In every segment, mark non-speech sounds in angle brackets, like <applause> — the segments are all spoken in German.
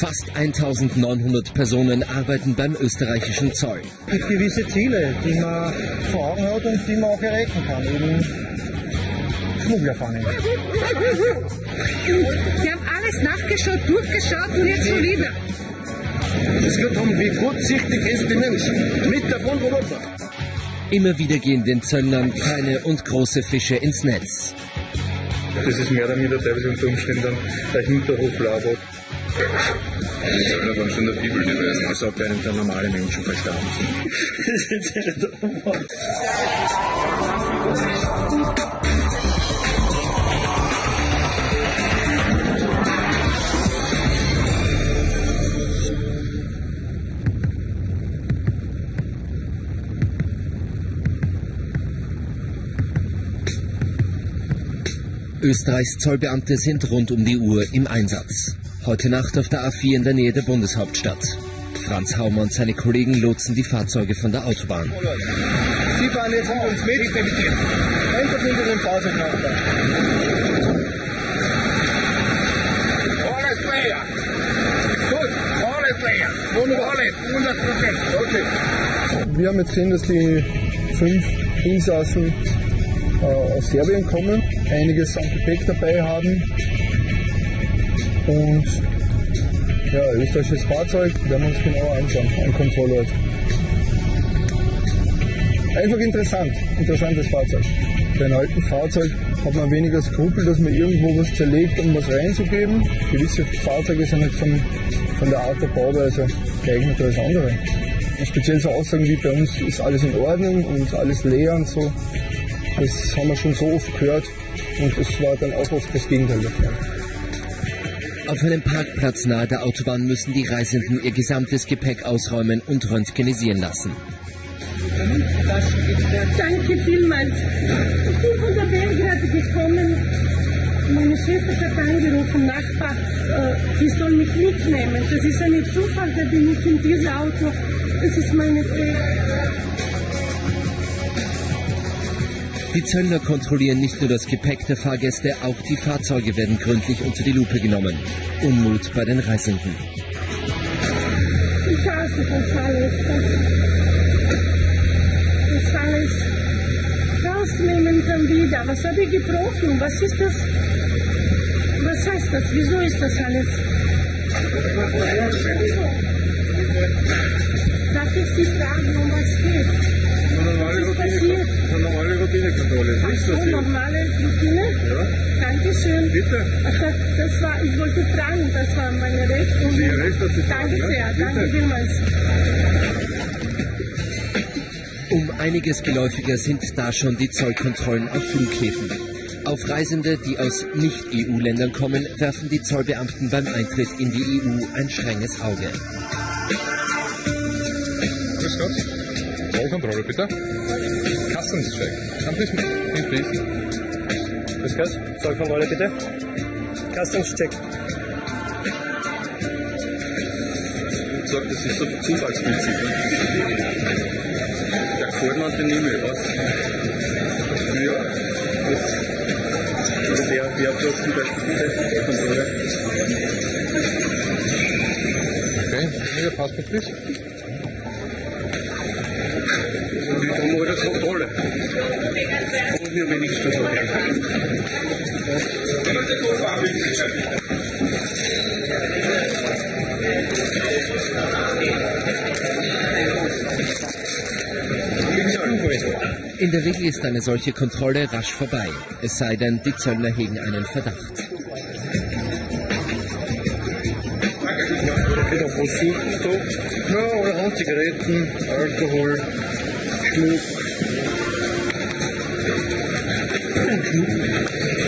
Fast 1900 Personen arbeiten beim österreichischen Zoll. Es gibt gewisse Ziele, die man vor Augen hat und die man auch erreichen kann. Eben Schmugglerfahnen. Sie haben alles nachgeschaut, durchgeschaut und jetzt schon wieder. Es geht darum, wie kurzsichtig ist der Mensch. Mit oder runter. Immer wieder gehen den Zöllnern kleine und große Fische ins Netz. Das ist mehr oder weniger teilweise unter Umständen der Hinterhoflager. Zöllner waren schon der Bibel gewesen, als ob einem der normale Menschen verstanden sind. Österreichs Zollbeamte sind rund um die Uhr im Einsatz. Heute Nacht auf der A4 in der Nähe der Bundeshauptstadt. Franz Haumer und seine Kollegen lotsen die Fahrzeuge von der Autobahn. Sie fahren jetzt mit uns mit. Einfach hinter dem Fahrzeug nachfahren. Alles Player. Gut, alles Player. Wunderbar. Alles, 100 Prozent. Okay. Wir haben jetzt gesehen, dass die fünf Insassen äh, aus Serbien kommen, einiges an Gepäck dabei haben und ja, österreichisches Fahrzeug, werden wir uns genauer anschauen, ein Kontrollort. Einfach interessant, interessantes Fahrzeug. Bei einem alten Fahrzeug hat man weniger Skrupel, dass man irgendwo was zerlegt, um was reinzugeben. Gewisse Fahrzeuge sind nicht von, von der Art der Bauweise geeigneter als andere. Speziell so Aussagen wie bei uns ist alles in Ordnung und alles leer und so. Das haben wir schon so oft gehört und es war dann auch oft das Gegenteil der Fall. Auf einem Parkplatz nahe der Autobahn müssen die Reisenden ihr gesamtes Gepäck ausräumen und röntgenisieren lassen. Danke vielmals. Ich bin von der Belgrade gekommen. Meine Schwester hat angerufen, Nachbar, äh, sie soll mich mitnehmen. Das ist ein Zufall, da bin ich in diesem Auto. Das ist meine Pflicht. Die Zöllner kontrollieren nicht nur das Gepäck der Fahrgäste, auch die Fahrzeuge werden gründlich unter die Lupe genommen. Unmut bei den Reisenden. Ich hasse das alles. Das, das alles rausnehmen dann wieder. Was habe ich gebrochen? Was ist das? Was heißt das? Wieso ist das alles? Darf ich Sie fragen, was? Was Routinekontrolle. Ach Nichts so, passiert. normale Routine? Ja, Dankeschön. bitte. Ach, das, das war, ich wollte fragen, das war meine Recht. Und Ihr Recht, dass Sie danke fragen, sehr, ja? danke vielmals. Um einiges geläufiger sind da schon die Zollkontrollen auf Flughäfen. Auf Reisende, die aus Nicht-EU-Ländern kommen, werfen die Zollbeamten beim Eintritt in die EU ein strenges Auge. Grüß Gott. Zollkontrolle bitte. Das mit fließen? Grüß Gott, Zollkontrolle bitte. Customs-Check. sagt, das ist so Zufallsprinzip. Der Vordermann den nehme ich was. Ja. Also wer, wer hat zum Beispiel diese Kontrolle? Okay, Ihr Passport please. Will nichts versorgen. In der Regel ist eine solche Kontrolle rasch vorbei, es sei denn, die Zöllner hegen einen Verdacht. Ja, allerhand Zigaretten, Alkohol. Schmuck.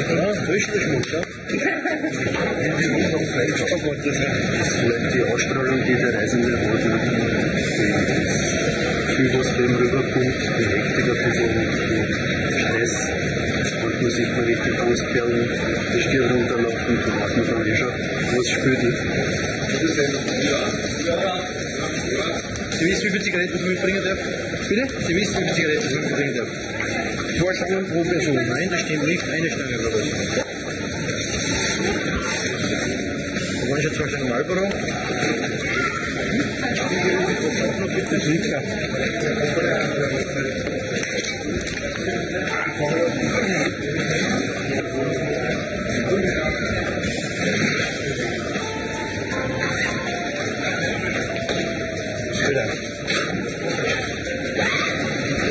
Ja, frischster Schmuck, ja. Vielleicht die Ausstrahlung, die der Reisende hat, viel was ihm rüberkommt, die Hektik ein bisschen, die Stress, sieht man richtig Brustperlen, die Stirn runterlaufen, da weiß man dann eh schon, was spürt ich. Sie wissen, wie viele Zigaretten Sie mitbringen darf? Bitte? Sie wissen, wie viele Zigaretten Sie mitbringen darf? Zwei Stangen pro Person. Nein, das stimmt nicht. Eine Stange pro Person. Waren schon zwei Stunden Marlboro. Sicher.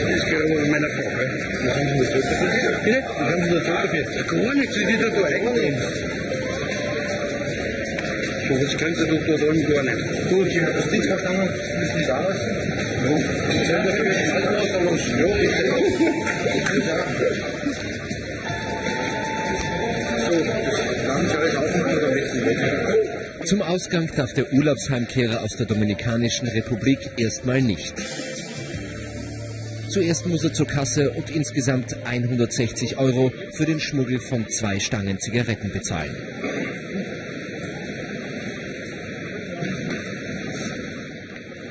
Das geht aber meiner Frau. gell? Wie haben Sie das Geld dafür? Bitte? Wie haben Sie das Geld dafür? Gar nichts, das ist ja da eingenommen. So, was können Sie doch da sagen, gar nicht. Du, ich habe das nicht verstanden. Wie sieht das aus? Ja, aufmachen oder weg. Zum Ausgang darf der Urlaubsheimkehrer aus der Dominikanischen Republik erstmal nicht. Zuerst muss er zur Kasse und insgesamt 160 Euro für den Schmuggel von zwei Stangen Zigaretten bezahlen.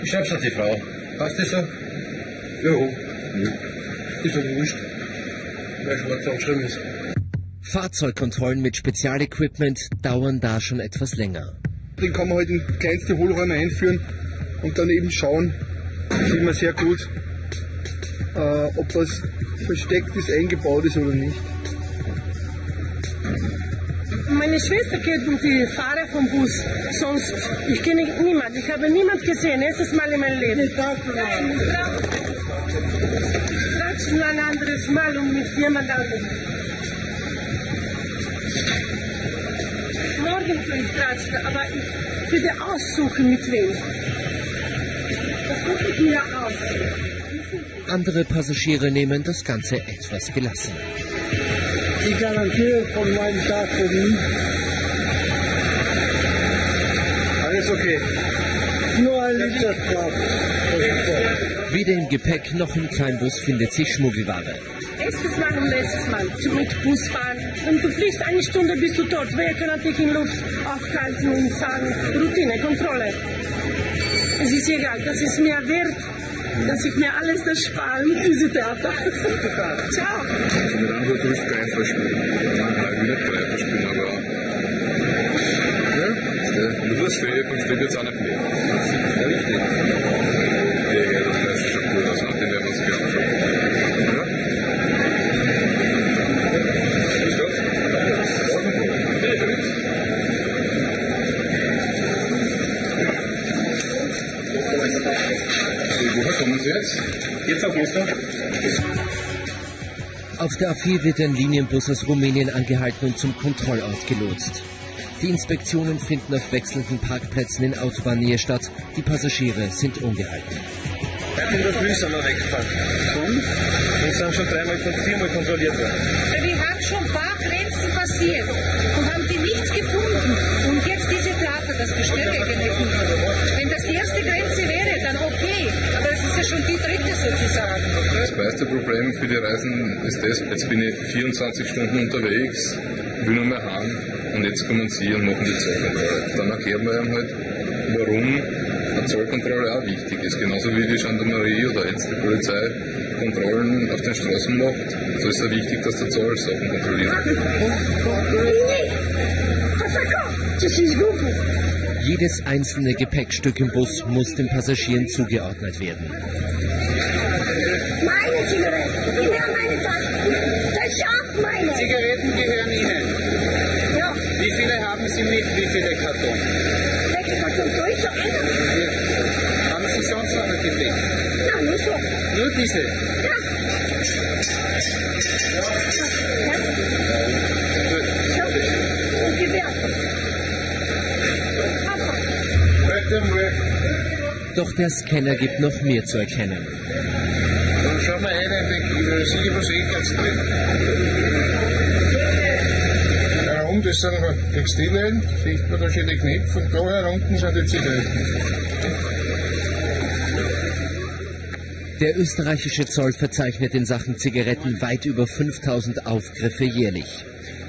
Ich schreib's an die Frau. Passt das so? Ja. Ist ja wurscht. Weil schwarz angeschrieben ist. Fahrzeugkontrollen mit Spezialequipment dauern da schon etwas länger. Den kann man halt in kleinste Hohlräume einführen und dann eben schauen, sieht man sehr gut, äh, ob was versteckt ist, eingebaut ist oder nicht. Meine Schwester kennt die Fahrer vom Bus. Sonst, ich kenne niemanden. Ich habe niemanden gesehen. Erstes Mal in meinem Leben. Nein, Das schon ein anderes Mal und mit jemand anderem. Morgen kann ich tratschen, aber ich würde aussuchen mit wem. Das suche ich mir aus. Andere Passagiere nehmen das Ganze etwas gelassen. Ich garantiere von meinem Tagbogen Alles okay. nur ein Liter. Weder im Gepäck noch im Kleinbus findet sich Schmuggelware. Erstes Mal und letztes Mal mit Bus fahren. Und du fliegst eine Stunde, bist du dort. Wer kann dich in Luft aufhalten und sagen, Routine, Kontrolle. Es ist egal, das ist mir wert, dass ich mir alles das spare mit diesem Theater. Ciao. Und durch Greifer spielen. Nein, nicht Greifer spielen, aber. Ja? Ja, Nur das Fähig versteht jetzt auch nicht mehr. Das ist richtig. Ja, ja, das ist schon cool, das den werden wir uns gerne anschauen. Ja? Ist das? Woher kommen Sie jetzt? Jetzt auf Österreich. Auf der A4 wird ein Linienbus aus Rumänien angehalten und zum Kontrollort gelotst. Die Inspektionen finden auf wechselnden Parkplätzen in Autobahnnähe statt. Die Passagiere sind ungehalten. In der Früh sind wir weggefahren. Und? Wir sind schon dreimal, viermal kontrolliert worden. Wir haben schon ein paar Grenzen passiert und haben die nichts gefunden. Und jetzt diese Theater, das ich eigentlich nicht. Wenn das die erste Grenze wäre, dann okay. Aber es ist ja schon die dritte sozusagen. Das meiste Problem für die Reisen ist das, jetzt bin ich 24 Stunden unterwegs, will nur mehr heim und jetzt kommen sie und machen die Zollkontrolle. Dann erklärt man ihm halt, warum eine Zollkontrolle auch wichtig ist. Genauso wie die Gendarmerie oder jetzt die Polizei Kontrollen auf den Straßen macht, so ist es auch wichtig, dass der Zoll Sachen kontrolliert. Jedes einzelne Gepäckstück im Bus muss den Passagieren zugeordnet werden. Meine Zigaretten, die haben meine Taschen. Das ist auch meine. Zigaretten gehören Ihnen. Ja, Wie viele haben Sie mit? Wie viele Karton? welche Karton soll ich so einer? Haben Sie sonst noch ein Gepäck? Ja, nur so. Papa. Doch der Scanner gibt noch mehr zu erkennen. Dann schauen wir rein in den Siegerversicherungsdrin. Herum, das sind halt Textilien, sieht man da schon die Knöpfe und da herunten sind die Zigaretten. Der österreichische Zoll verzeichnet in Sachen Zigaretten weit über 5000 Aufgriffe jährlich.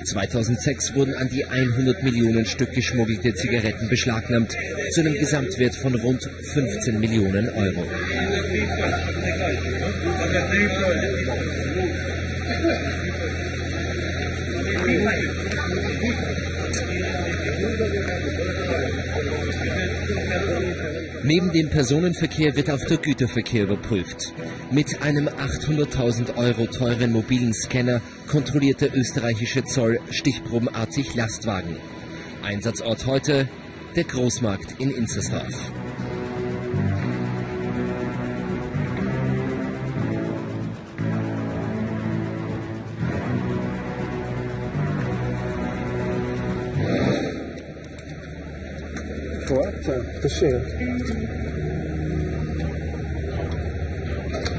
2006 wurden an die 100 Millionen Stück geschmuggelte Zigaretten beschlagnahmt, zu einem Gesamtwert von rund 15 Millionen Euro. Neben dem Personenverkehr wird auch der Güterverkehr überprüft. Mit einem 800.000 Euro teuren mobilen Scanner kontrolliert der österreichische Zoll stichprobenartig Lastwagen. Einsatzort heute der Großmarkt in Inzersdorf. Schwarze, das ist schön.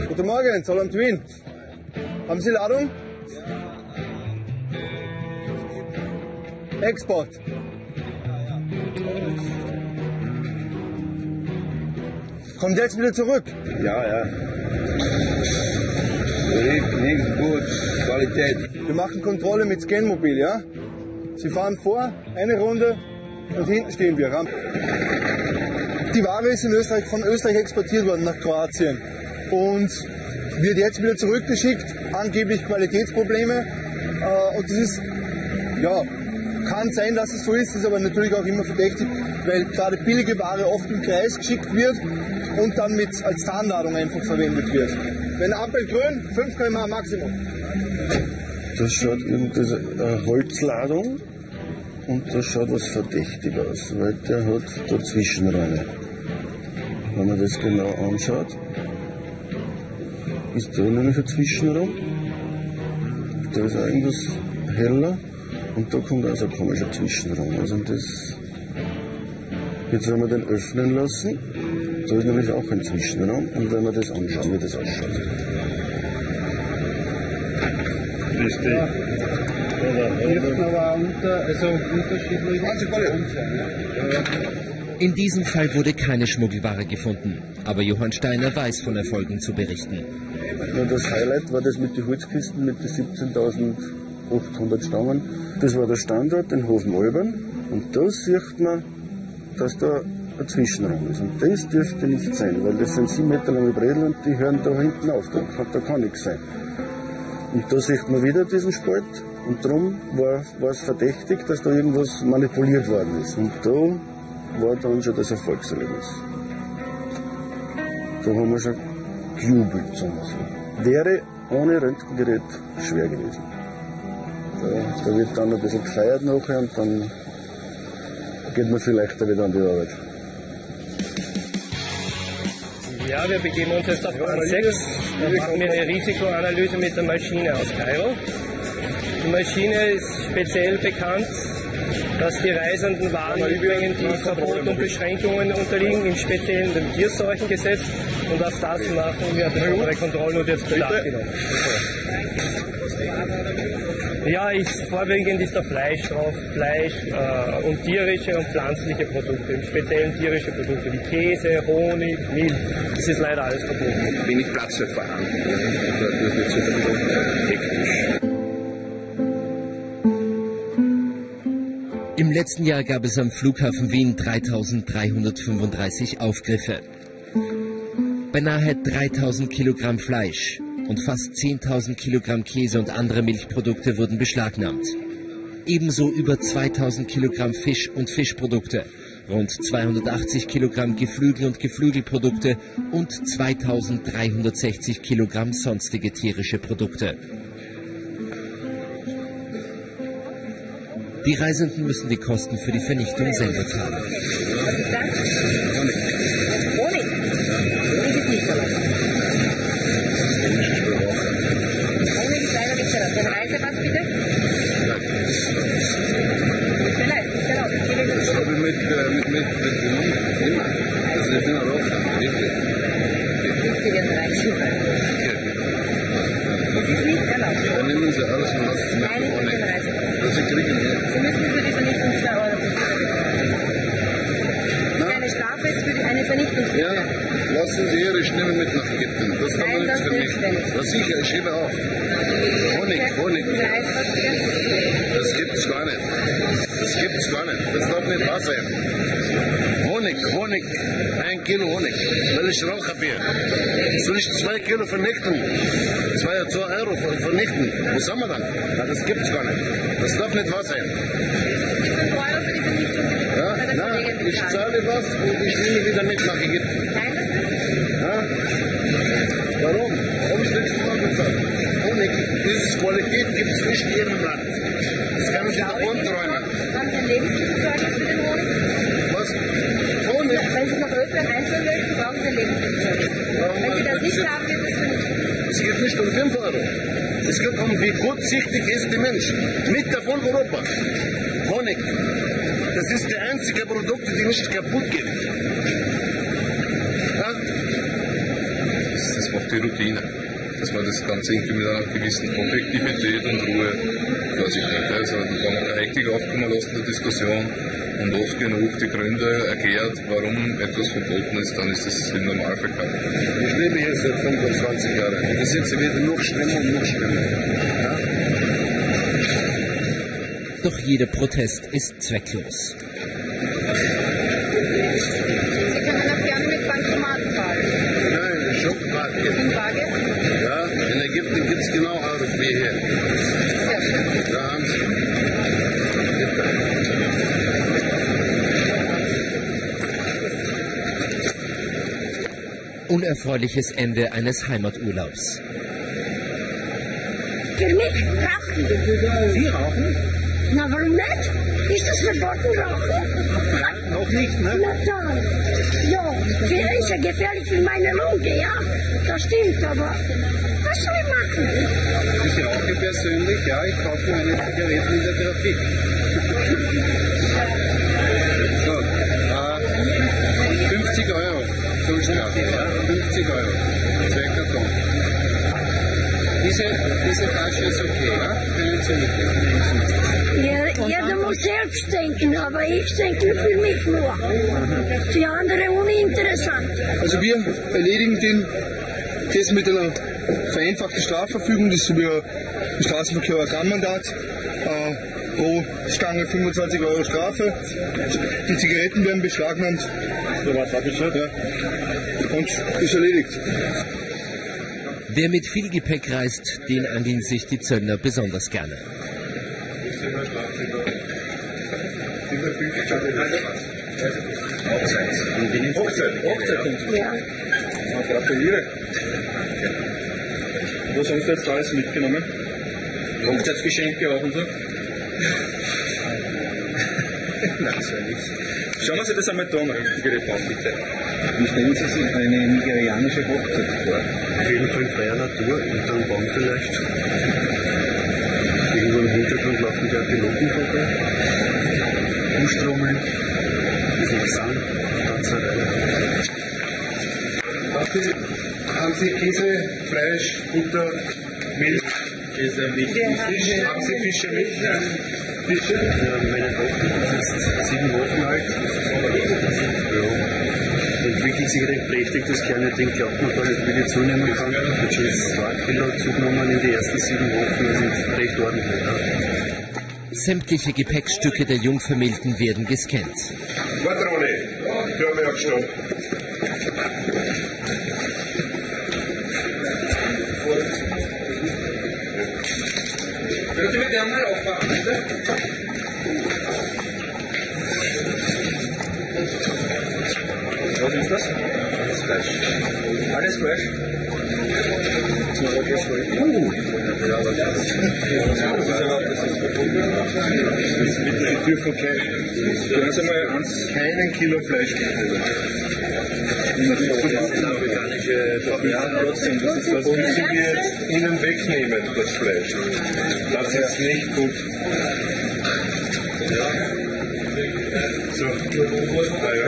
Guten Morgen, Zoll am Twin. Haben Sie Ladung? Export. Kommt jetzt wieder zurück? Ja, ja. Nicht, nicht gut. Qualität. Wir machen Kontrolle mit Scanmobil, ja? Sie fahren vor, eine Runde und hinten stehen wir. Die Ware ist in Österreich, von Österreich exportiert worden nach Kroatien und wird jetzt wieder zurückgeschickt, angeblich Qualitätsprobleme. Äh, und das ist, ja, kann sein, dass es so ist, ist aber natürlich auch immer verdächtig, weil gerade billige Ware oft im Kreis geschickt wird und dann mit, als Tarnladung einfach verwendet wird. Wenn Ampel grün, 5 km Maximum. Das schaut irgendeine eine Holzladung und das schaut was verdächtig aus, weil der hat da Zwischenräume. Wenn man das genau anschaut, ist da nämlich ein Zwischenraum. Da ist auch irgendwas heller und da kommt also ein komischer Zwischenraum. Also das, jetzt werden wir den öffnen lassen. Da ist nämlich auch ein Zwischenraum und wenn wir das anschauen, wie das ausschaut. Dürften aber unter, also unterschiedlich. In diesem Fall wurde keine Schmuggelware gefunden, aber Johann Steiner weiß von Erfolgen zu berichten. Das Highlight war das mit den Holzkisten mit den 17.800 Stangen. Das war der Standort in Hofenalbern und da sieht man, dass da ein Zwischenraum ist. Und das dürfte nicht sein, weil das sind 7 Meter lange Bredel und die hören da hinten auf. Da, kann- da kann nichts sein. Und da sieht man wieder diesen Spalt und darum war, war es verdächtig, dass da irgendwas manipuliert worden ist. Und da war dann schon das Erfolgserlebnis. Da haben wir schon gejubelt. Wäre ohne Röntgengerät schwer gewesen. Da, da wird dann ein bisschen gefeiert nachher und dann geht man viel leichter wieder an die Arbeit. Ja, wir begeben uns jetzt auf Bahn 6. Da machen wir eine Risikoanalyse mit der Maschine aus Kairo. Die Maschine ist speziell bekannt, dass die Reisenden Waren mitbringen, die Verboten und Beschränkungen unterliegen, im speziellen dem Tierseuchengesetz. Und auf das machen wir besondere Kontrollen und jetzt Bedacht genommen. Ja, ich, vorwiegend ist da Fleisch drauf, Fleisch äh, und tierische und pflanzliche Produkte, im speziellen tierische Produkte wie Käse, Honig, Milch. Das ist leider alles verboten. Wenig Platz wird vorhanden. Letzten Jahr gab es am Flughafen Wien 3335 Aufgriffe. Beinahe 3000 Kilogramm Fleisch und fast 10.000 Kilogramm Käse und andere Milchprodukte wurden beschlagnahmt. Ebenso über 2000 Kilogramm Fisch und Fischprodukte, rund 280 Kilogramm Geflügel und Geflügelprodukte und 2360 Kilogramm sonstige tierische Produkte. Die Reisenden müssen die Kosten für die Vernichtung selber tragen. Honig ist leider nicht erlaubt. Den Reisepass bitte? Der Leib ist erlaubt. Ich gebe Ihnen So wie mit, äh, mit, mit, mit Wohnung. Immer. Also die Finger rauf. Wirklich. den Reisepass. Das ist nicht erlaubt. Dann nehmen sie alles und lassen sie Nein, mit nicht ohne. den Reisepass. Also sie kriegen nicht. Sie müssen für die Vernichtung 2 Euro bezahlen. Eine Strafe ist für die- eine Vernichtung. Ja, lassen Sie Ihre Stimme mit nach Ägypten. Das haben Nein, wir das jetzt für mich. dürfen wir nicht. Na sicher, ich schreibe auf. Honig, Honig. Den Reisepass bitte. Das gibt's gar nicht. Das gibt's gar nicht. Das darf nicht wahr sein. Honig, Honig. Ein Kilo Honig. Weil ich Raucherbier. Soll ich zwei Kilo vernichten? Zwei, zwei Euro ver- vernichten? Was haben wir dann? Na, das gibt's gar nicht. Das darf nicht wahr sein. Die 5 Euro für die Vernichtung bitte Ja, na, ich zahle was und ich nehme wieder mit nach Ägypten. Ja? Warum? Warum letztes Mal bezahlt? Honig, diese Qualität gibt es nicht in jedem Land. Das kann ich davon träumen. Haben Sie ein Lebensmittelzeugnis für den Honig? Was? Honig? Wenn Sie nach Österreich einführen möchten, brauchen Sie ein Lebensmittelzeugnis. Wenn Sie das nicht haben, wird es vernichtet. Es geht nicht um 5 Euro. Es geht um, wie kurzsichtig ist der Mensch. Mit davon Europa. Honig. Das ist der einzige Produkt, die nicht kaputt. Ja? Das, macht die Routine. Dass man das Ganze irgendwie mit einer gewissen Objektivität und Ruhe vor sich hat. Also, eine Hektik aufkommen lässt in der Diskussion und oft genug die Gründe erklärt, warum etwas verboten ist, dann ist das im Problem. Ich lebe hier seit 25 Jahren. Die Gesetze werden noch schlimmer und noch schlimmer. Ja? Doch jeder Protest ist zwecklos. Sie können auch gerne mit Bankomaten zahlen. Nein, Schockmarke. In Bargeld? Ja, in Ägypten gibt es genau Euro wie hier. Sehr schön. Da haben Sie. Unerfreuliches Ende eines Heimaturlaubs. Für mich rauchen. Sie rauchen? Na, warum nicht? Ist das verboten, rauchen? Noch nicht, ne? Na toll. Ja, für ist ja gefährlich für meine Lunge, ja. Das stimmt, aber was soll ich machen? Ich rauche persönlich, ja, ich kaufe meine Zigaretten in der Trafik. <laughs> So, äh, 50 Euro. Zollstrafe, ja, 50 Euro. Zwei Karton. Diese, diese Tasche ist okay, ja? Können Sie mitnehmen. Ja, jeder muss selbst denken, aber ich denke für mich nur. Für andere uninteressant. Also wir erledigen den das mit einer vereinfachten Strafverfügung, das ist so wie ein Straßenverkehr ein Grammmandat. Äh, pro Stange 25 Euro Strafe. Die Zigaretten werden beschlagnahmt. Ja. Und ist erledigt. Wer mit viel Gepäck reist, den angeln sich die Zöllner besonders gerne. Hochzeit, Hochzeit kommt. Ja. Gratuliere. Was haben Sie jetzt alles mitgenommen? Hochzeitsgeschenke auch und so? <laughs> Nein, so nichts. Schauen wir sich das einmal da an, bitte. Wie stellen Sie sich eine nigerianische Hochzeit vor? Auf jeden Fall freier Natur, einem Baum vielleicht. Irgendwo im Hintergrund laufen die Antilopen vorbei. Buschtrommel, ein bisschen Gesang, ganzer Reihe. Haben Sie Käse, Fleisch, Butter, Milch? Käse, Milch, Fisch? Haben Sie Fische mit? Fische? Ja, meine Tochter ist sieben Wochen alt. Recht prächtig, das kleine Ding glaubt man gar nicht, wie die zunehmen kann. Hat schon jetzt zwei Kilo zugenommen in die ersten sieben Wochen, das ist recht ordentlich. Ja. Sämtliche Gepäckstücke der Jungvermählten werden gescannt. Quattrone, Körperabstand. Können Sie mit der mal aufmachen, bitte? Was ist das? Alles Fleisch. Das Fleisch. Uh. Ja, was ist das? Die dürfen kein, keinen Kilo Fleisch mitnehmen. Ja, trotzdem, das ist das müssen wir jetzt Ihnen wegnehmen, das Fleisch. Das ist nicht gut. So, ah, ja.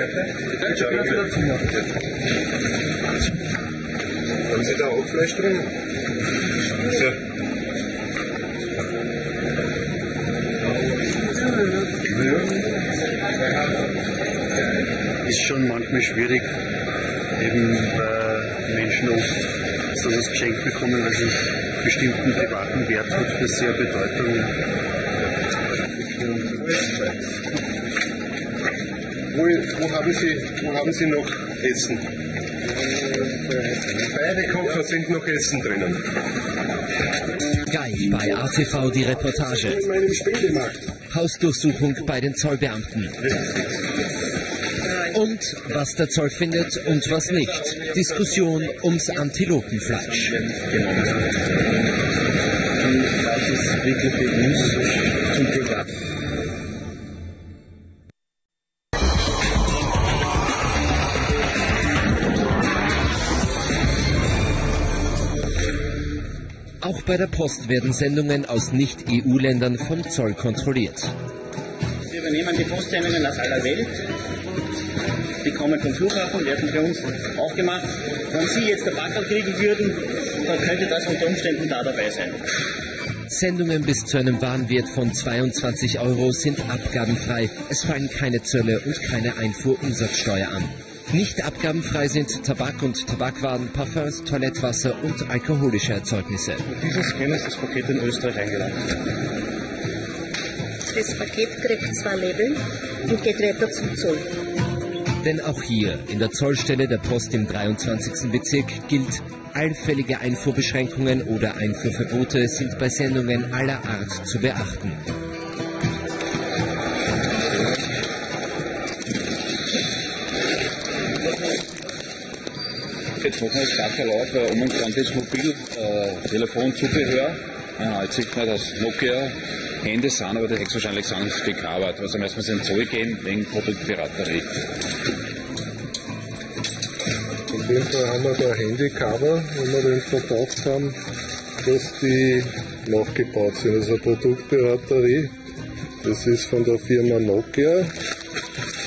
Haben Sie da auch Fleisch drin? So. Ist schon manchmal schwierig, eben weil Menschen oft sowas geschenkt bekommen, weil sich bestimmten privaten Wert hat für sehr Bedeutung. Wo, wo, haben Sie, wo haben Sie noch Essen? Beide Koffer sind noch Essen drinnen. Guy bei ATV die Reportage. In meinem Spätemarkt. Hausdurchsuchung bei den Zollbeamten. Und was der Zoll findet und was nicht. Diskussion ums Antilopenfleisch. Das ist wirklich für uns zum bei der Post werden Sendungen aus Nicht-EU-Ländern vom Zoll kontrolliert. Wir übernehmen die Postsendungen aus aller Welt. Die kommen vom Flughafen, werden für uns auch gemacht. Wenn Sie jetzt Tabak kriegen würden, dann könnte das unter Umständen da dabei sein. Sendungen bis zu einem Warenwert von 22 Euro sind abgabenfrei. Es fallen keine Zölle und keine Einfuhrumsatzsteuer an. Nicht abgabenfrei sind Tabak und Tabakwaren, Parfums, Toilettwasser und alkoholische Erzeugnisse. Dieses Scan ist das Paket in Österreich eingelangt. Das Paket kriegt zwei Label und geht weiter zum Zoll. Denn auch hier in der Zollstelle der Post im 23. Bezirk gilt, allfällige Einfuhrbeschränkungen oder Einfuhrverbote sind bei Sendungen aller Art zu beachten. Das Staffellauf, weil um dann das Mobiltelefonzubehör. Ja, jetzt sieht man, dass Nokia Hände sind, aber die höchstwahrscheinlich sind gecovert. Also müssen wir es in Zoll gehen wegen Produktpiraterie. In dem Fall haben wir da Handycover, wo wir den Verdacht haben, dass die nachgebaut sind. Also Produktpiraterie. Das ist von der Firma Nokia.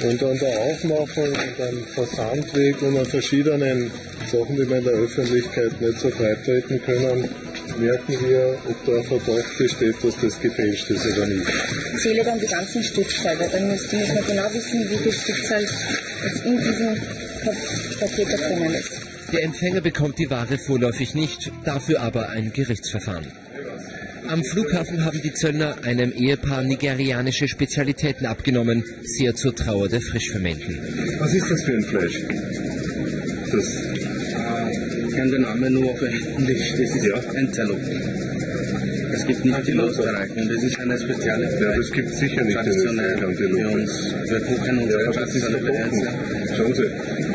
Und an der Aufmachung und am Versandweg und an verschiedenen Sachen, die wir in der Öffentlichkeit nicht so breit treten können, merken wir, ob da ein Verdacht besteht, dass das gefälscht ist oder nicht. Ich zähle dann die ganzen Stückzahlen. Dann müssen wir genau wissen, wie viel Stückzahl jetzt in diesem Paket drinnen ist. Der Empfänger bekommt die Ware vorläufig nicht, dafür aber ein Gerichtsverfahren. Am Flughafen haben die Zöllner einem Ehepaar nigerianische Spezialitäten abgenommen, sehr zur Trauer der Frischvermählten. Was ist das für ein Fleisch? Das Kann den Namen nur veröffentlichen. Das ist Ja. Antelope. Es gibt nicht in Österreich und das ist eine spezielle Ja, das gibt sicher nicht in traditionell Österreich, für uns. Wir kochen Ja, unsere ja, traditionelle. Grenze. Schauen Sie,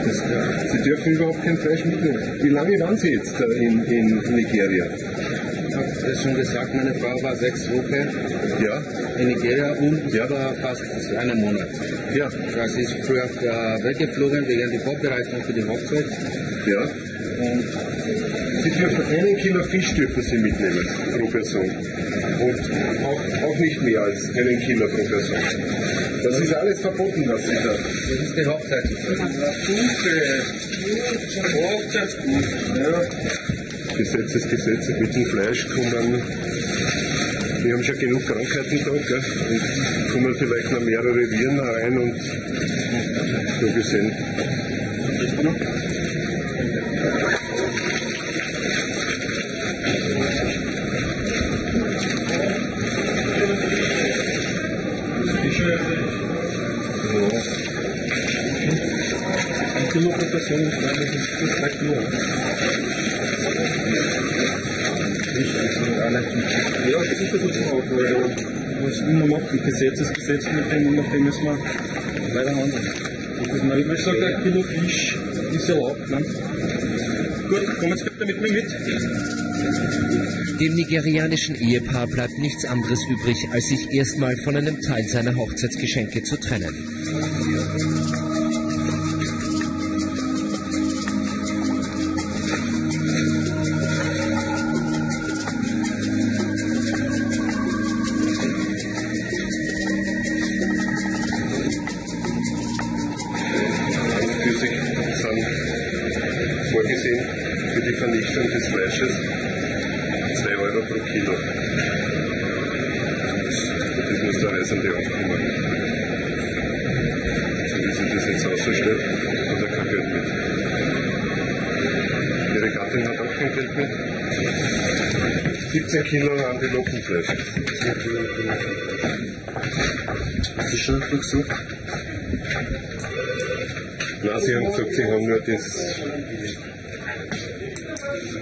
das, Sie dürfen überhaupt kein Fleisch mitnehmen. Wie lange waren Sie jetzt in, in Nigeria? Ich habe das schon gesagt, meine Frau war sechs Wochen Ja, in Nigeria und ich war fast einen Monat. ja, Ja, sie ist früher weggeflogen wegen der Vorbereitung für die Hochzeit. ja. Sie dürfen einen Kilo Fisch dürfen Sie mitnehmen pro Person. Und auch, auch nicht mehr als einen Kilo pro Person. Das ist alles verboten, was Sie da. Das ist die Hochzeit. Gesetzesgesetze mit dem Fleisch kommen. Wir haben schon genug Krankheiten da, gell? Und kommen vielleicht noch mehrere Viren rein und so gesehen. Kiloprofession, das ist zwei Kilo. Ja, das ist der gute auch, weil machen? Gesetz ist Gesetz, mit dem, nach dem müssen wir weiter handeln. Und das mal, ich sage, ein Kilo Fisch ist erlaubt. Ne? Gut, kommen Sie bitte mit mir mit. Dem nigerianischen Ehepaar bleibt nichts anderes übrig, als sich erstmal von einem Teil seiner Hochzeitsgeschenke zu trennen. Physik sind vorgesehen für die Vernichtung des Fleisches 2 Euro pro Kilo. Und das muss der Reisende auch machen. So wie sich das jetzt ausstellt, hat er kein Geld mit. Ihre Gattin hat auch kein Geld mit. 17 Kilo Antilopenfleisch. Hast du schon gesucht? Sie haben nur das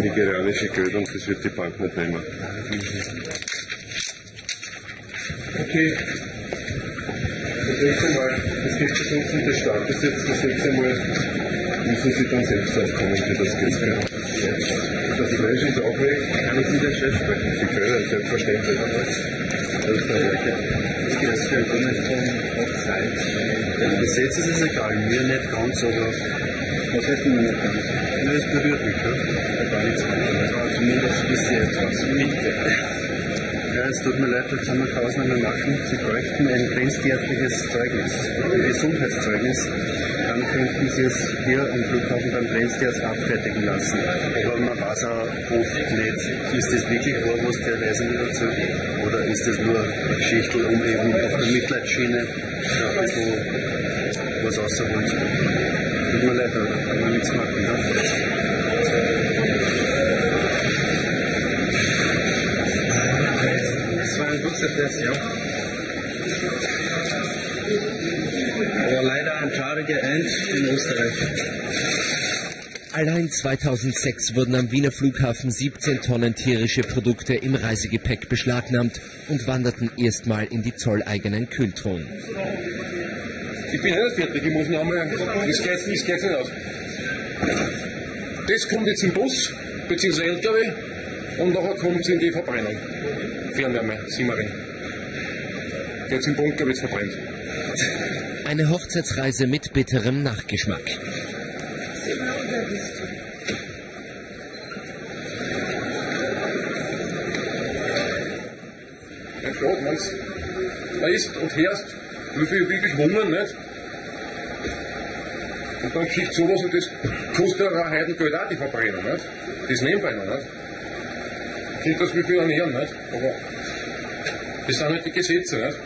nigerianische Geld und das wird die Bank nicht nehmen. Okay. Das nächste Mal, das gibt es uns und das startet jetzt, das nächste Mal müssen Sie dann selbst aufkommen für das Geld. Das Fleisch ist auch weg. Können Sie den Chef sprechen? Sie können, selbstverständlich. Ich gehe das für ein Bundesfonds auf Bis jetzt ist es egal, mir nicht ganz, aber was heißt mir nicht ganz? Na, es berührt mich, ja. Gar nichts anderes. Aber zumindest bis jetzt was. Nicht ja, es tut mir leid, da kann man keine Ausnahme machen. Sie bräuchten ein grenztierärztliches Zeugnis, ein Gesundheitszeugnis. Dann könnten Sie es hier am Flughafen beim Grenztierarzt abfertigen lassen. Aber man weiß auch oft nicht, ist das wirklich wahr, was der Reisende erzählt? Oder ist das nur eine Geschichte, um eben auf der Mitleidsschiene ein bisschen was rauszuholen? Tut mir leid, da kann man nichts machen. Ja? Situation. Aber leider ein trauriger End in Österreich. Allein 2006 wurden am Wiener Flughafen 17 Tonnen tierische Produkte im Reisegepäck beschlagnahmt und wanderten erstmal in die zolleigenen Kühltruhen. Ich bin nicht fertig, ich muss noch einmal. Das geht, das geht nicht aus. Das kommt jetzt im Bus, beziehungsweise LKW, und nachher kommt es in die Verbrennung. Fernwärme, Simmering. Geht's im Bunker, wird's verbrennt. Eine Hochzeitsreise mit bitterem Nachgeschmack. Ja klar, man's, man isst und hörst, wie viel wirklich hungern, nicht? Und dann geschieht sowas und das kostet ja ein Heidengeld auch die Verbrennung, nicht? Das nebenbei noch, nicht? Klingt das wie viel ernähren, nicht? Aber das sind halt die Gesetze, nicht?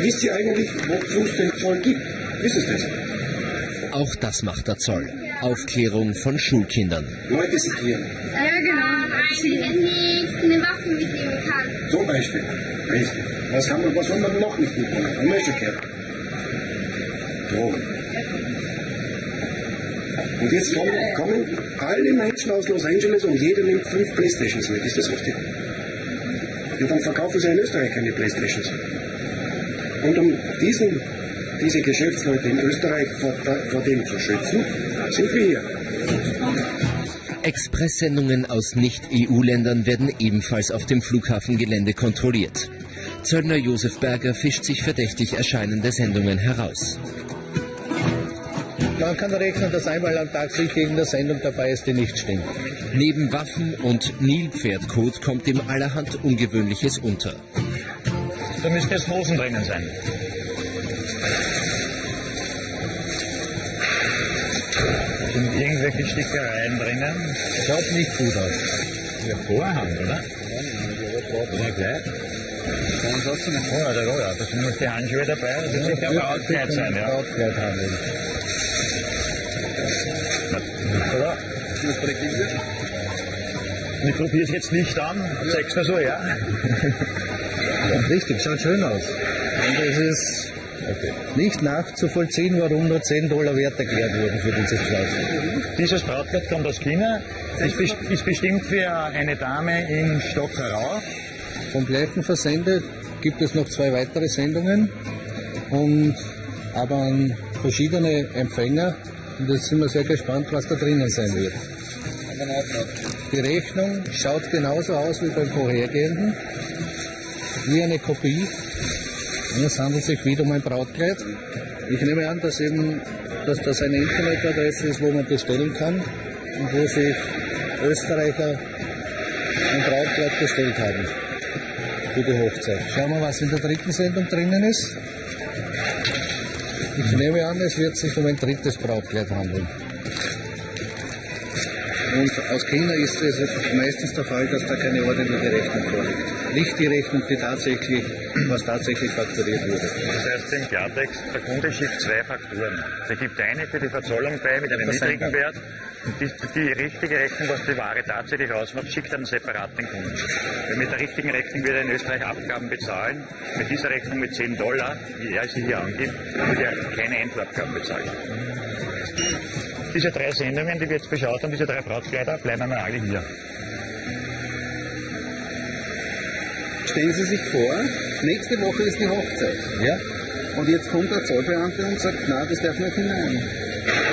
Wisst ihr eigentlich, wozu es den Zoll gibt? Wisst ihr das? Auch das macht der Zoll. Aufklärung von Schulkindern. Leute sind hier. Ja, genau. Er nicht eine Waffe mitnehmen kann. Zum Beispiel. Richtig. Was, kann man, was soll man noch nicht mitnehmen? Wir gehört. Drogen. Und jetzt kommen, kommen alle Menschen aus Los Angeles und jeder nimmt fünf Playstations mit. Ist das richtig? Und dann verkaufen sie in Österreich keine Playstations. Und um diesen, diese Geschäftsleute in Österreich vor, vor dem zu schützen, sind wir hier. Expresssendungen aus Nicht-EU-Ländern werden ebenfalls auf dem Flughafengelände kontrolliert. Zöllner Josef Berger fischt sich verdächtig erscheinende Sendungen heraus. Man kann rechnen, dass einmal am Tag sicher irgendeine Sendung dabei ist, die nicht stimmt. Neben Waffen und Nilpferdkot kommt ihm allerhand Ungewöhnliches unter. Da müsste jetzt Hosen drinnen sein. Sind irgendwelche Stickereien drinnen? Schaut nicht gut aus. Ja, Vorhand, oder? Ja, gleich. Oh, ja, da, ja, da sind noch die Handschuhe dabei, das wird sicher ein Brautkleid sein, ja. Oder? Ich probiere es jetzt nicht an, zeig's mir so, ja. Richtig, schaut schön aus. Und es ist nicht nachzuvollziehen, warum nur 10 Dollar wert erklärt wurden für dieses Kleid. Dieses Brautkleid kommt aus China, ist, best ist bestimmt für eine Dame in Stockerau. Vom gleichen Versender gibt es noch zwei weitere Sendungen und aber an verschiedene Empfänger. Und jetzt sind wir sehr gespannt, was da drinnen sein wird. Die Rechnung schaut genauso aus wie beim vorhergehenden, wie eine Kopie. Und es handelt sich wieder um ein Brautkleid. Ich nehme an, dass, eben, dass das eine Internetadresse ist, wo man bestellen kann und wo sich Österreicher ein Brautkleid bestellt haben für die Hochzeit. Schauen wir, was in der dritten Sendung drinnen ist. Ich nehme an, es wird sich um ein drittes Brautkleid handeln. Und aus China ist es meistens der Fall, dass da keine ordentliche Rechnung vorliegt. Nicht die Rechnung, die tatsächlich, was tatsächlich fakturiert wurde. Das heißt im Klartext, der Kunde schickt zwei Fakturen. Der gibt eine für die Verzollung bei mit einem niedrigen Wert und die, die richtige Rechnung, was die Ware tatsächlich ausmacht, schickt er einen separaten Kunden. Weil mit der richtigen Rechnung wird er in Österreich Abgaben bezahlen. Mit dieser Rechnung mit 10 Dollar, wie er sie hier angibt, wird er keine Einfuhrabgaben bezahlen. Diese drei Sendungen, die wir jetzt beschaut haben, diese drei Brautkleider, bleiben einmal alle hier. stellen Sie sich vor, nächste Woche ist die Hochzeit. Ja. Und jetzt kommt der Zollbeamte und sagt, na, das darf nicht hinein.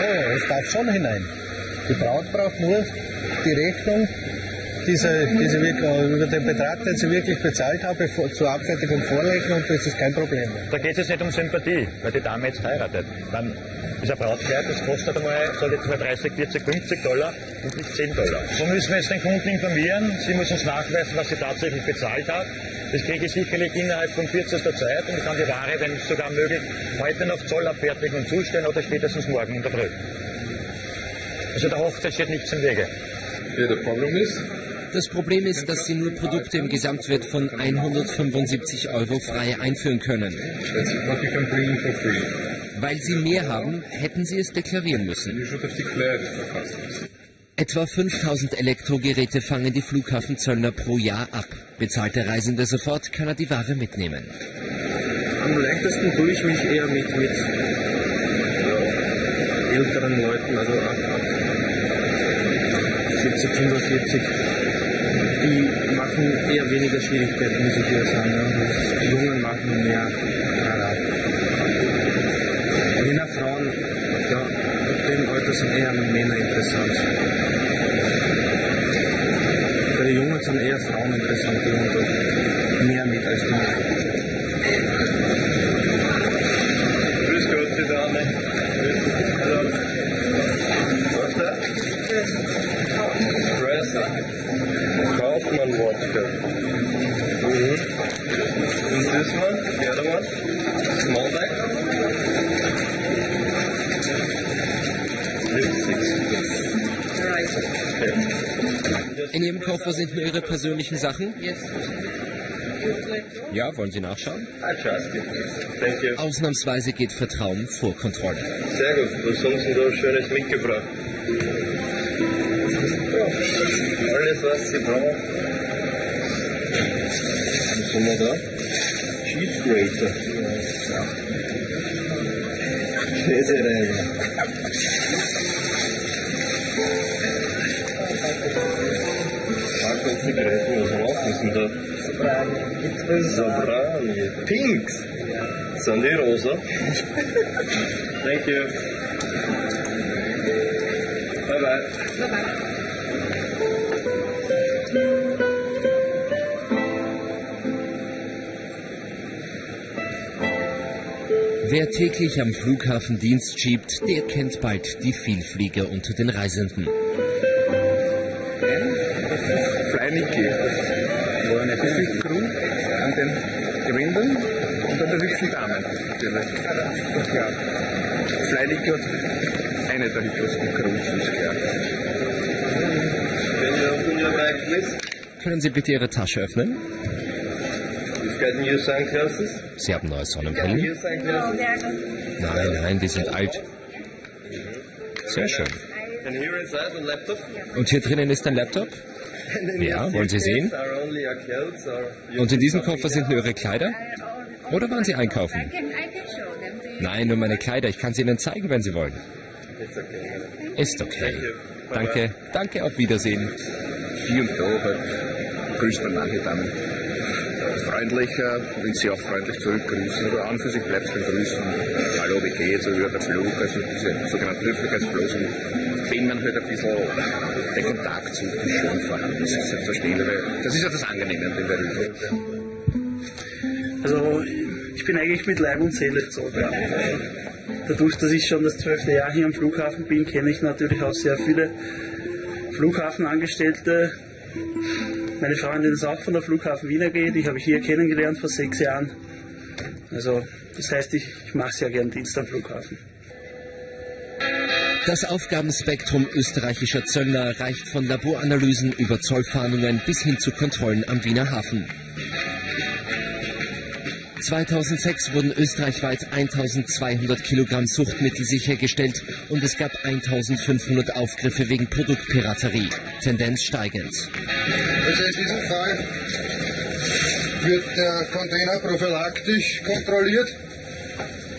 Oh, es darf schon hinein. Die Braut braucht nur die Rechnung, diese, diese wirklich, über den Betrag, den sie wirklich bezahlt habe, vor- zur Abfertigung vorlegen und das ist kein Problem. Da geht es jetzt nicht um Sympathie, weil die Dame jetzt heiratet. Dann ein Brautkleid, das kostet einmal, soll jetzt mal 30, 40, 50 Dollar und nicht 10 Dollar. So müssen wir jetzt den Kunden informieren. Sie muss uns nachweisen, was sie tatsächlich bezahlt hat. Das kriege ich sicherlich innerhalb von kürzester Zeit und kann die Ware, wenn sogar möglich, heute noch Zoll abfertigen und zustellen oder spätestens morgen in der Früh. Also der Hochzeit steht nichts im Wege. Das Problem ist, dass sie nur Produkte im Gesamtwert von 175 Euro frei einführen können. Weil sie mehr haben, hätten sie es deklarieren müssen. Etwa 5000 Elektrogeräte fangen die Flughafenzöllner pro Jahr ab. Bezahlt der Reisende sofort, kann er die Ware mitnehmen. Am leichtesten tue ich mich eher mit, mit älteren Leuten, also ab, ab 40, 45. Die machen eher weniger Schwierigkeiten, muss ich eher sagen. Ja. Die Jungen machen mehr Trara. Männer, Frauen, ja, ab dem Alter sind eher Männer interessant. Bei den Jungen sind eher Frauen interessant, die haben da mehr mit als die Männer. Grüß Gott, die Dame. Hallo. Was da? Dressing. Kaufmann Wodka. Mhm. Und this one? The other one? Small bag? In Ihrem Koffer sind nur Ihre persönlichen Sachen? Ja, wollen Sie nachschauen? Ausnahmsweise geht Vertrauen vor Kontrolle. Sehr gut. Was haben Sie da Schönes mitgebracht? Ja, alles, was Sie brauchen. Was haben wir da? Cheese Grater. Käsereiber. Packung Zigaretten, was machen Sie denn da? Sobrani. Pinks. Sind die rosa? Thank you. Bye bye. Wer täglich am Flughafen Dienst schiebt, der kennt bald die Vielflieger unter den Reisenden. Klar. Can you open your bag, please? Können Sie bitte Ihre Tasche öffnen? Sie haben neue Sonnenbrillen? sunglasses? Nein, nein, die sind alt. Sehr schön. Und hier drinnen ist ein Laptop? <laughs> Ja, wollen Sie sehen? Und in diesem Koffer sind nur Ihre Kleider? Oder waren Sie einkaufen? Nein, nur meine Kleider. Ich kann sie Ihnen zeigen, wenn Sie wollen. It's okay. Ist okay. Thank you. Danke. Danke, auf Wiedersehen. Hier und da halt grüßt man manche Damen. Freundlicher, wenn sie auch freundlich zurückgrüßen. Aber an und für sich bleibt es beim Grüßen. Hallo, wie geht's? Oder der Flug, also diese sogenannten Höflichkeitsflosen. Wenn man halt ein bisschen den Kontakt sucht, ist schon vorhanden. Das ist selbstverständlich, weil das ist ja das Angenehme an dem Beruf. Also ich bin eigentlich mit Leib und Seele Zollbeamter. Dadurch, dass ich schon das zwölfte Jahr hier am Flughafen bin, kenne ich natürlich auch sehr viele Flughafenangestellte. Meine Freundin ist auch von der Flughafen Wiener geht, die habe ich hier kennengelernt vor sechs Jahren. Also das heißt, ich, ich mache sehr gern Dienst am Flughafen. Das Aufgabenspektrum österreichischer Zöllner reicht von Laboranalysen über Zollfahndungen bis hin zu Kontrollen am Wiener Hafen. 2006 wurden österreichweit 1200 Kilogramm Suchtmittel sichergestellt und es gab 1500 Aufgriffe wegen Produktpiraterie. Tendenz steigend. Also in diesem Fall wird der Container prophylaktisch kontrolliert.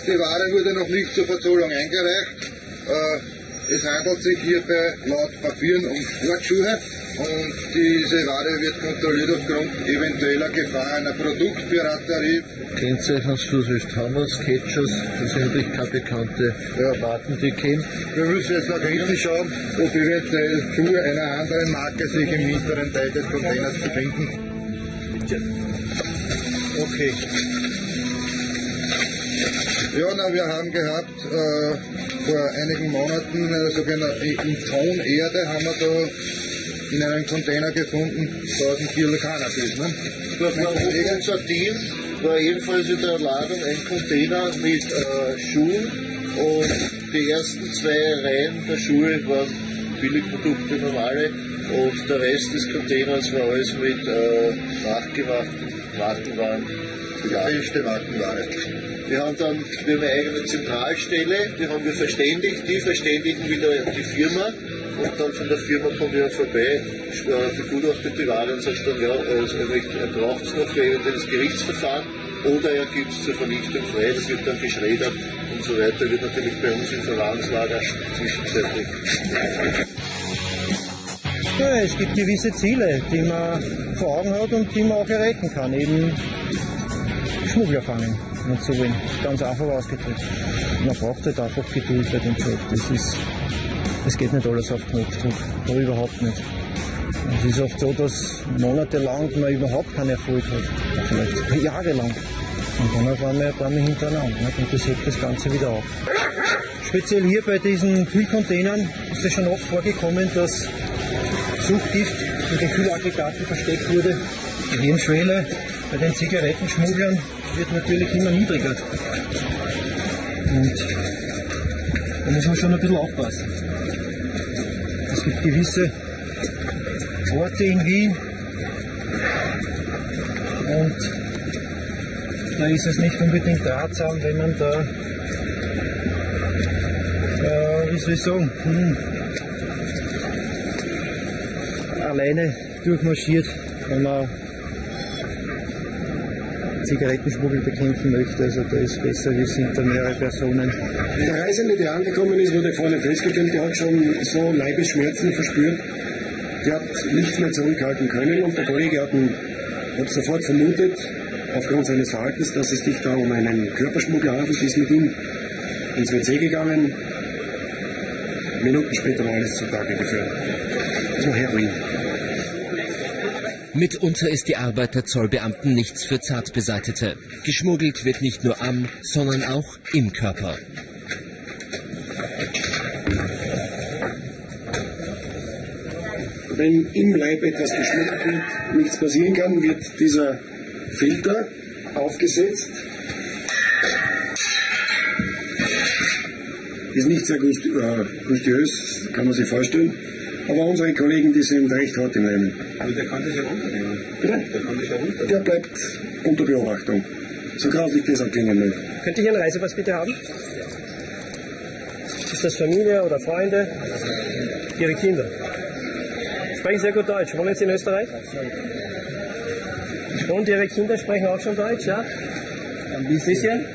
Die Ware wurde noch nicht zur Verzollung eingereicht. Äh, es handelt sich hierbei laut Papieren um Sportschuhe und diese Ware wird kontrolliert aufgrund eventueller Gefahr einer Produktpiraterie. Kennzeichnungslos Thomas, Ketchers, das sind natürlich keine bekannte ja. Marken, die kennen. Wir müssen jetzt noch kritisch schauen, ob eventuell Schuhe einer anderen Marke sich im hinteren Teil des Containers befinden. Okay. Ja, na, wir haben gehabt äh, vor einigen Monaten äh, sogenannte im Ton Erde haben wir da in einem Container gefunden, 1000 Kilo Cannabis. Ne? Das war unser Team, war jedenfalls in der Ladung ein Container mit äh, Schuhen und die ersten zwei Reihen der Schuhe waren Billigprodukte, normale und der Rest des Containers war alles mit äh, nachgemachten Markenwaren. Gefälschte Markenware. Wir haben dann wir haben eine eigene Zentralstelle, die haben wir verständigt, die verständigen wieder die Firma und dann von der Firma kommt jemand vorbei, äh, begutachtet die Ware und sagt dann, ja, er braucht es noch für eventuelles Gerichtsverfahren oder er gibt es zur Vernichtung frei, das wird dann geschreddert und so weiter, wird natürlich bei uns im Verwahrungslager zwischenzeitlich. Ja, es gibt gewisse Ziele, die man vor Augen hat und die man auch erreichen kann. Eben Schmuggler fangen, wenn so will. Ganz einfach ausgedrückt. Man braucht halt einfach Geduld bei dem Job. Das ist, es geht nicht alles auf Knopfdruck, aber überhaupt nicht. Es ist oft so, dass monatelang man überhaupt keinen Erfolg hat. Vielleicht jahrelang. Und dann auf einmal ein paar Mal hintereinander. Nicht? Und das hebt das Ganze wieder auf. Speziell hier bei diesen Kühlcontainern ist es schon oft vorgekommen, dass Suchgift in den Kühlaggregaten versteckt wurde. Die Hemmschwelle bei den Zigarettenschmugglern wird natürlich immer niedriger. Und da muss man schon ein bisschen aufpassen. Es gibt gewisse Orte in Wien und da ist es nicht unbedingt ratsam, wenn man da, äh, wie soll ich sagen, hm, alleine durchmarschiert, wenn man Zigarettenschmuggel bekämpfen möchte. Also da ist besser, wir sind da mehrere Personen. Der Reisende, der angekommen ist, wurde vorne festgestellt, der hat schon so Leibesschmerzen verspürt. Der hat nichts mehr zurückhalten können und der Kollege hat, ihn, hat sofort vermutet, aufgrund seines Verhaltens, dass es sich da um einen Körperschmuggler handelt, ist mit ihm ins WC gegangen. Minuten später war alles zutage geführt. Das war Heroin. Mitunter ist die Arbeit der Zollbeamten nichts für Zartbeseitete. Geschmuggelt wird nicht nur am, sondern auch im Körper. Wenn im Leib etwas geschmuggelt wird, nichts passieren kann, wird dieser Filter aufgesetzt. Ist nicht sehr äh, gustiös, kann man sich vorstellen. Aber unsere Kollegen, die sind recht hart im Nehmen. Aber der kann das ja runternehmen. Bitte? Der kann das ja runternehmen. Der bleibt unter Beobachtung. So grauslich das auch klingen möge. Könnte ich Ihren Reisepass bitte haben? Ist das Familie oder Freunde? Ihre Kinder? Sprechen sehr gut Deutsch. Wohnen Sie in Österreich? Und Ihre Kinder sprechen auch schon Deutsch, ja? Ein bisschen.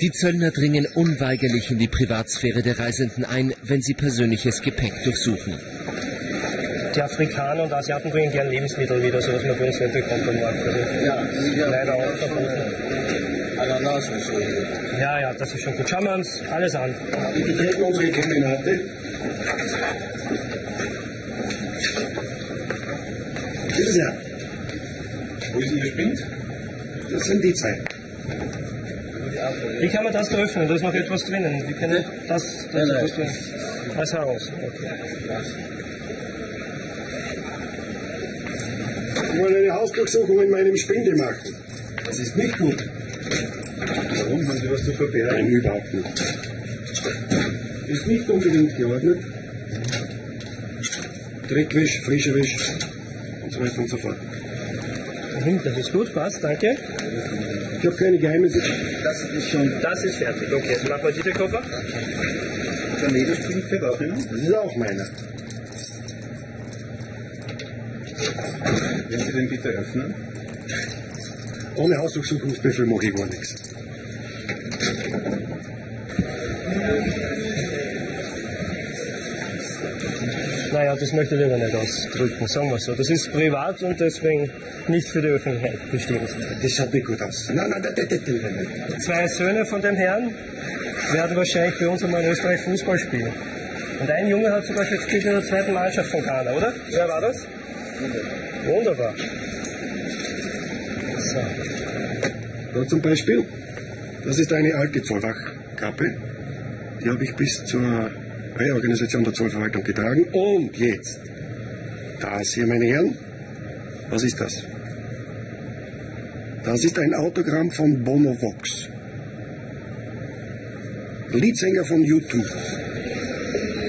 Die Zöllner dringen unweigerlich in die Privatsphäre der Reisenden ein, wenn sie persönliches Gepäck durchsuchen. Die Afrikaner und Asiaten bringen gern Lebensmittel wieder, so was man bei uns nicht bekommt am Markt. Also Ja, leider auch verboten. Ananas und so. Ja, ja, das ist schon gut. Schauen wir uns alles an. Wir kriegen unsere Kombinate. Bitte sehr. Wo ist denn der Spind? Das sind die zwei. Wie kann man das da öffnen? Da ist noch etwas drinnen. Wie kann ich das, da ist etwas drin. Alles heraus. Okay. Ich wollte eine Hausdurchsuchung in meinem Spinde machen. Das ist nicht gut. Warum haben Sie was zu verbergen? Nein, überhaupt nicht. Ist nicht unbedingt geordnet. Dreckwisch, frischer Wisch und so weiter und so fort. Mhm, Das ist gut, passt, danke. Ich habe keine Geheimnisse. Das ist schon. Das ist fertig. Okay, jetzt machen wir diese Koffer. Der Nebelspind gehört auch immer. Das ist auch meiner. Wenn Sie den bitte öffnen. Ohne Hausdurchsuchungsbefehl mache ich gar nichts. Naja, das möchte ich lieber nicht ausdrücken, sagen wir so. Das ist privat und deswegen nicht für die Öffentlichkeit bestimmt. Das schaut nicht gut aus. Nein, nein, nein, nein, nein, nein. Zwei Söhne von dem Herrn werden wahrscheinlich bei uns einmal in Österreich Fußball spielen. Und ein Junge hat sogar schon gespielt in der zweiten Mannschaft von Ghana, oder? Wer war das? Wunderbar. So. Da zum Beispiel, das ist eine alte Zollfachkappe. Die habe ich bis zur Reorganisation der Zollverwaltung getragen. Und jetzt, das hier, meine Herren, was ist das? Das ist ein Autogramm von Bono Vox. Leadsänger von YouTube.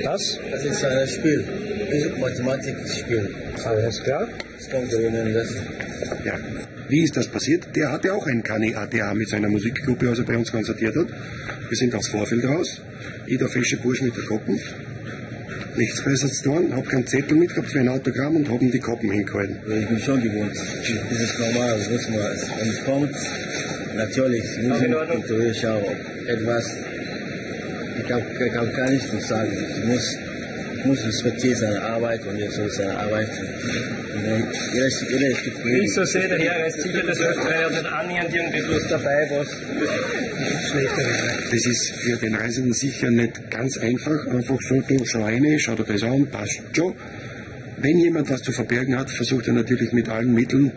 Was? Das ist ein Spiel. Ein Mathematikspiel. Alles klar. Das kommt gewinnen das. Ja. Wie ist das passiert? Der hatte auch ein KNA mit seiner Musikgruppe, als er bei uns konzertiert hat. Wir sind aufs Vorfeld raus. Ich, der fesche Bursch mit der Koppen. Nichts Besseres zu tun, hab keinen Zettel mitgehabt für ein Autogramm und hab ihm die Koppen hingehalten. Ich bin schon gewohnt. Das ist normal, das muss man. Wenn es kommt, natürlich, muss schauen, ob etwas. Ich kann, ich kann gar nichts sagen. Ich muss, ich muss respektieren seine Arbeit und er soll seine Arbeit. Und dann, jeder, ist, jeder ist ich zufrieden. so sehe, der Herr ist sicher des Öfteren nicht annähernd irgendetwas dabei, was schlechter wäre. Das ist für den Reisenden sicher nicht ganz einfach. Einfach so, du schau rein, schau dir das an, passt schon. Wenn jemand was zu verbergen hat, versucht er natürlich mit allen Mitteln,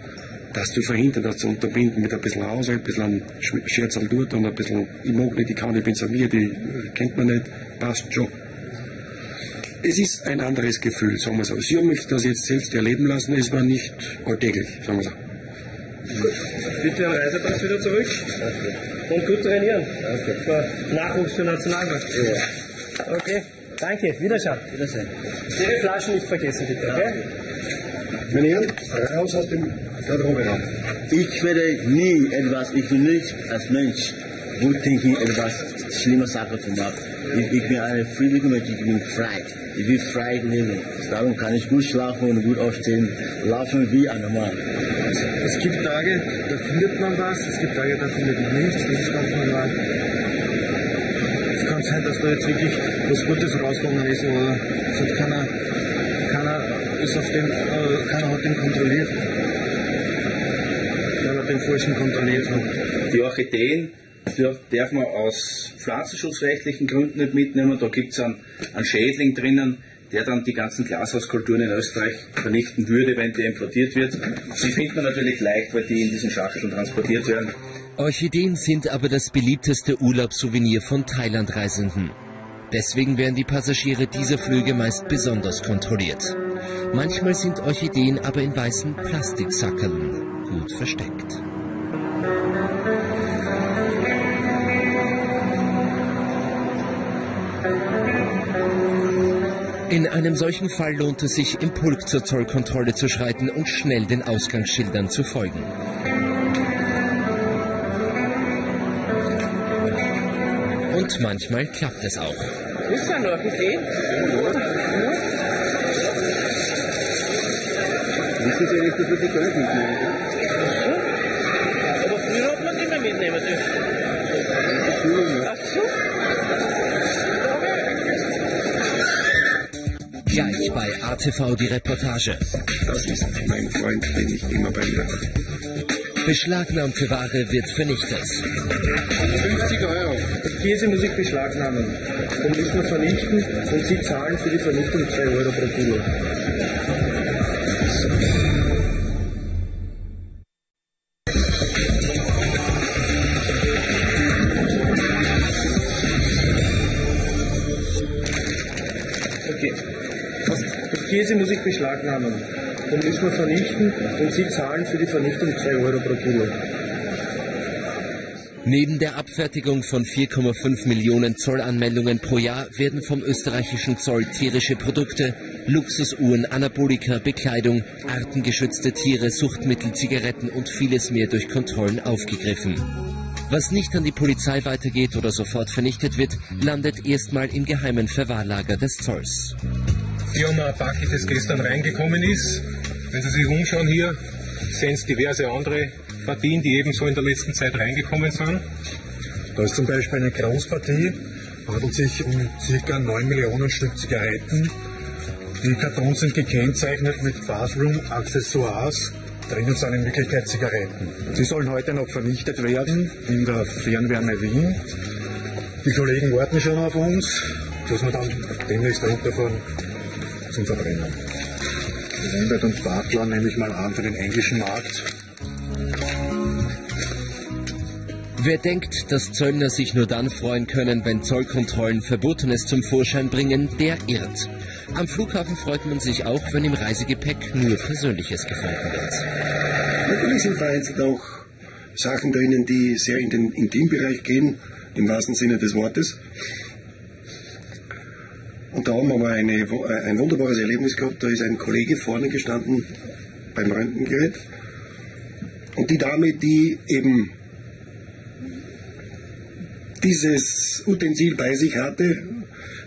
das zu verhindern, das zu unterbinden, mit ein bisschen Hause, ein bisschen Scherzal dort und ein bisschen, ich mag nicht, ich kann, ich bin Samir, die kennt man nicht, passt schon. Es ist ein anderes Gefühl, sagen wir so. Sie haben mich das jetzt selbst erleben lassen, es war nicht alltäglich, sagen wir so. Bitte am Reisepass wieder zurück. Und gut trainieren. Für Nachwuchs für Nationalmannschaft. Okay, danke. Wiederschauen. Wiedersehen. Ihre Flaschen nicht vergessen, bitte. Okay? Meine Herren, raus aus dem Garderoberaum. Ich werde nie etwas, ich will nicht als Mensch gut denken, etwas schlimme Sachen zu machen. Ich, ich bin ein friedlicher Mensch, ich bin frei. Ich will frei leben. Darum kann ich gut schlafen und gut aufstehen, laufen wie ein Mann. Es gibt Tage, da findet man was, es gibt Tage, da findet man nichts, das ist ganz normal. Es kann sein, dass da jetzt wirklich was Gutes rausgekommen ist, aber es hat keiner, keiner ist auf den, äh, keiner hat den kontrolliert. Weil er den Falschen kontrolliert hat. Die Orchideen dürf- darf man aus pflanzenschutzrechtlichen Gründen nicht mitnehmen. Da gibt es einen, einen Schädling drinnen, der dann die ganzen Glashauskulturen in Österreich vernichten würde, wenn der importiert wird. Sie findet man natürlich leicht, weil die in diesen Schachteln transportiert werden. Orchideen sind aber das beliebteste Urlaubssouvenir von Thailandreisenden. Deswegen werden die Passagiere dieser Flüge meist besonders kontrolliert. Manchmal sind Orchideen aber in weißen Plastiksackerln gut versteckt. In einem solchen Fall lohnt es sich, im Pulk zur Zollkontrolle zu schreiten und schnell den Ausgangsschildern zu folgen. Und manchmal klappt es auch. Ist ein Orchidee? Wissen Sie nicht, dass wir die ATV die Reportage. Das ist mein Freund, den ich immer bei mir habe. Beschlagnahmte Ware wird vernichtet. 50 Euro. Käsemusik beschlagnahmen. Den müssen wir vernichten und Sie zahlen für die Vernichtung 2 Euro pro Kilo. Okay. Den Käsemusik beschlagnahmen. Den müssen wir vernichten und Sie zahlen für die Vernichtung 2 Euro pro Kilo. Neben der Abfertigung von 4,5 Millionen Zollanmeldungen pro Jahr werden vom österreichischen Zoll tierische Produkte, Luxusuhren, Anabolika, Bekleidung, artengeschützte Tiere, Suchtmittel, Zigaretten und vieles mehr durch Kontrollen aufgegriffen. Was nicht an die Polizei weitergeht oder sofort vernichtet wird, landet erstmal im geheimen Verwahrlager des Zolls. Hier haben wir ein Paket, das gestern reingekommen ist. Wenn Sie sich umschauen hier, sehen Sie diverse andere Partien, die ebenso in der letzten Zeit reingekommen sind. Da ist zum Beispiel eine Großpartie, handelt sich um ca. 9 Millionen Stück Zigaretten, Die Kartons sind gekennzeichnet mit Bathroom Accessoires. Drinnen sind in Wirklichkeit Zigaretten. Sie sollen heute noch vernichtet werden in der Fernwärme Wien. Die Kollegen warten schon auf uns, dass wir dann demnächst runterfahren zum Verbrennen. Weinberg und Bartler nehme ich mal an für den englischen Markt. Wer denkt, dass Zöllner sich nur dann freuen können, wenn Zollkontrollen Verbotenes zum Vorschein bringen, der irrt. Am Flughafen freut man sich auch, wenn im Reisegepäck nur Persönliches gefunden wird. Natürlich sind vereinzelt auch Sachen drinnen, die sehr in den Intimbereich gehen, im wahrsten Sinne des Wortes. Und da haben wir mal eine, äh, ein wunderbares Erlebnis gehabt. Da ist ein Kollege vorne gestanden beim Röntgengerät. Und die Dame, die eben dieses Utensil bei sich hatte,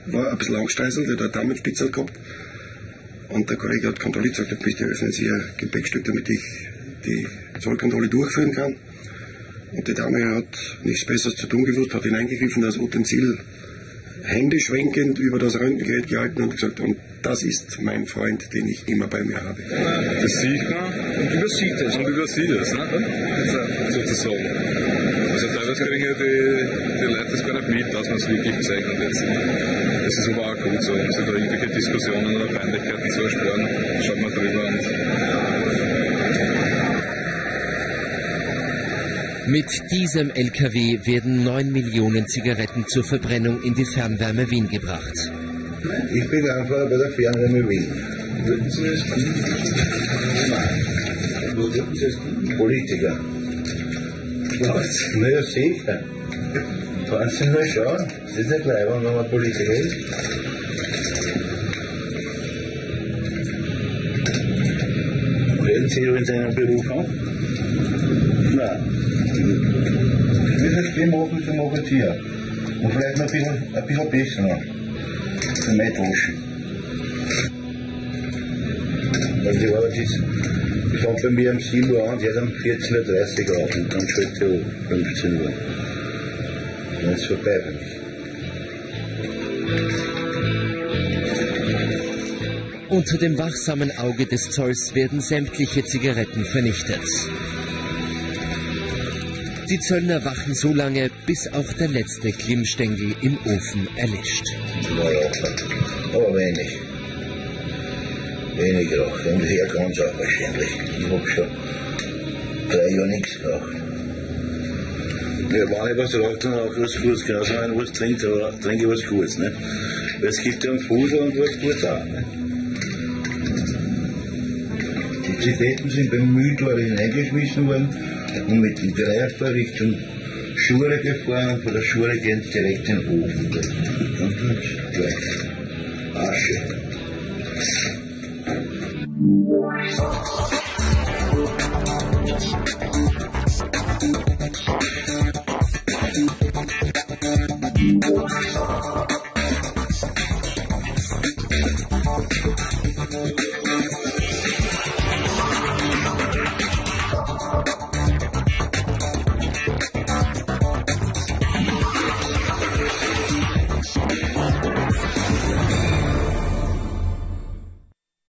war ein bisschen angestreiselt, der hat einen Damenspitzel gehabt. Und der Kollege hat kontrolliert, gesagt, bitte öffnen Sie Ihr Gepäckstück, damit ich die Zollkontrolle durchführen kann. Und die Dame hat nichts Besseres zu tun gewusst, hat hineingegriffen, das Utensil händeschwenkend über das Röntgengerät gehalten und gesagt, und das ist mein Freund, den ich immer bei mir habe. Das sieht man und übersieht es. Und übersieht es, ne? sozusagen. Also teilweise kriegen ja die, die Leute das gar nicht mit, dass man es wirklich bezeichnet jetzt. Das ist aber auch gut so. Um sich da irgendwelche Diskussionen oder Peinlichkeiten zu ersparen, schaut man drüber und Mit diesem LKW werden 9 Millionen Zigaretten zur Verbrennung in die Fernwärme Wien gebracht. Ich bin einfach bei der Fernwärme Wien. Politiker? Was? Na sicher. Fahren Sie mal schauen. Das ist nicht leibend, wenn man Politiker ist. Reden Sie in seinem Beruf an? Spiel machen, so machen Sie ja. Und vielleicht noch ein bisschen, ein bisschen besser noch. Für meine Taschen. Weil die Arbeit ist, fängt bei mir um 7 Uhr an, hört um 14.30 Uhr auf und dann schaltet sie um 15 Uhr. Dann ist es vorbei für mich. Unter dem wachsamen Auge des Zolls werden sämtliche Zigaretten vernichtet. Die Zöllner wachen so lange, bis auch der letzte Glimmstängel im Ofen erlischt. Naja, aber wenig. Wenig geraucht. Und sehr ganz auch wahrscheinlich. Ich hab schon drei Jahre nichts geraucht. Ja, wenn ich was raucht, dann auch was Gutes. Genauso wenn ich was trinkt, aber trinke ich was Gutes. Ne? Weil es gibt ja einen Fuß und was Gutes auch. Ne? Die Zigaretten sind beim Mülltor hineingeschmissen worden und mit dem Dreiertor Richtung Schule gefahren und von der Schule gehen direkt in den Ofen. Und gleich